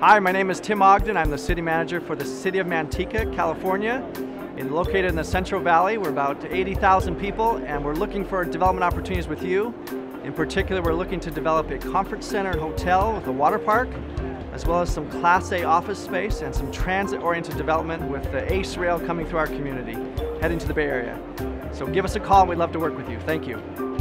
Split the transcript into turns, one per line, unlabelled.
Hi, my name is Tim Ogden. I'm the city manager for the city of Manteca, California. It's located in the Central Valley, we're about 80,000 people and we're looking for development opportunities with you. In particular, we're looking to develop a conference center and hotel with a water park, as well as some Class A office space and some transit-oriented development with the ACE rail coming through our community, heading to the Bay Area. So give us a call, we'd love to work with you. Thank you.